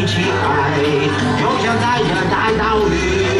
一起爱就像在这大道里。